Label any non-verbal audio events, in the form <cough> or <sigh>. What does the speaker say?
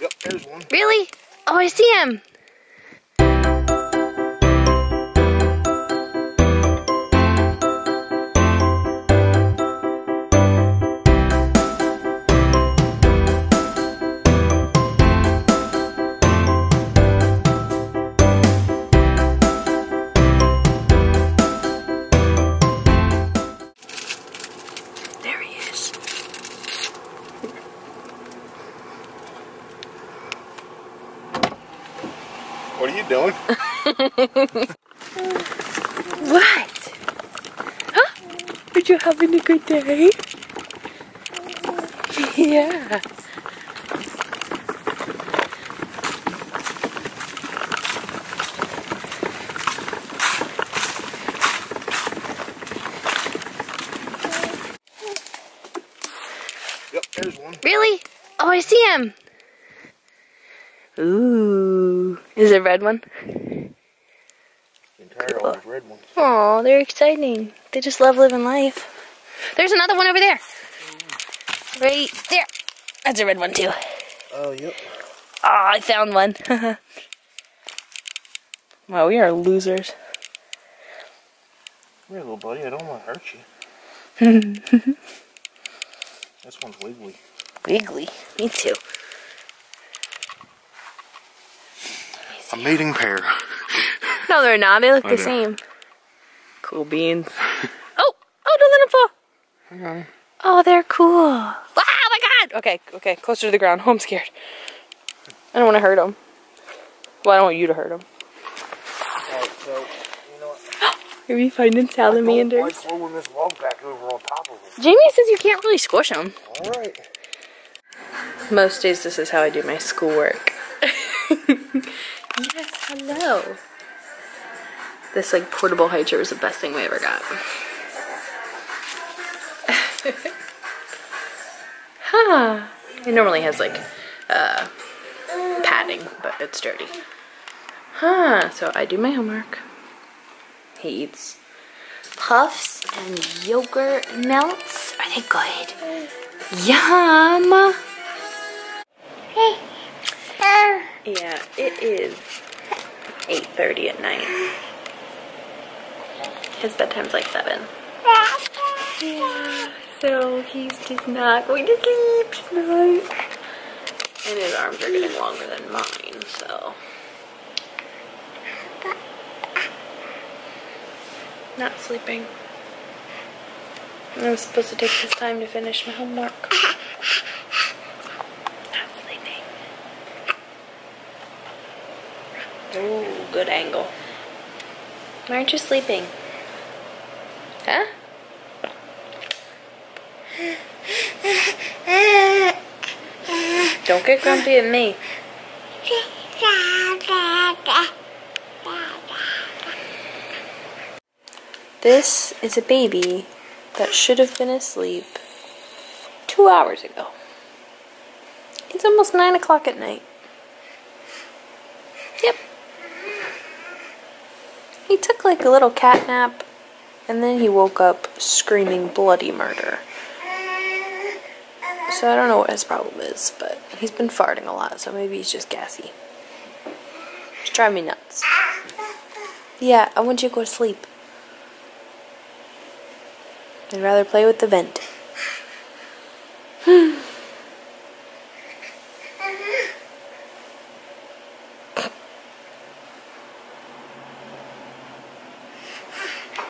Yep, there's one. Really? Oh, I see him. What are you doing? <laughs> What? Huh? Are you having a good day? Yeah. Yep, there's one. Really? Oh, I see him. Ooh. Is it a red one? The entire orange red one. Oh, they're exciting. They just love living life. There's another one over there. Right there. That's a red one too. Oh, yep. Oh, I found one. <laughs> wow, we are losers. Come here, little buddy. I don't want to hurt you. <laughs> this one's wiggly. Wiggly. Me too. A mating pair. No, they're not. They look I the know. same. Cool beans. <laughs> oh, oh, don't let them fall. Okay. Oh, they're cool. Wow, oh my god! Okay, okay, closer to the ground. Oh, I'm scared. I don't want to hurt them. Well, I don't want you to hurt them. Alright, so, you know? Are we finding I salamanders? don't like this back over on top of it. Jamie says you can't really squish them. Alright. Most days, this is how I do my schoolwork. This like portable high chair was the best thing we ever got. <laughs> huh. It normally has like uh, padding, but it's dirty. Huh. So I do my homework. He eats puffs and yogurt melts. Are they good? Yum. Hey. Yeah, it is 8.30 at night. His bedtime's like 7. Yeah, <sighs> so he's just not going to sleep tonight. And his arms are getting longer than mine, so. Not sleeping. I was supposed to take this time to finish my homework. <laughs> Not sleeping. Ooh, good angle. Why aren't you sleeping? Huh? Don't get grumpy at me. This is a baby that should have been asleep two hours ago. It's almost nine o'clock at night. Yep. He took like a little cat nap and then he woke up screaming bloody murder. So I don't know what his problem is, but he's been farting a lot, so maybe he's just gassy. It's driving me nuts. Yeah, I want you to go to sleep. I'd rather play with the vent. <sighs> <laughs>